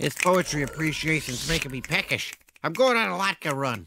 This poetry appreciation's making me peckish. I'm going on a latka run.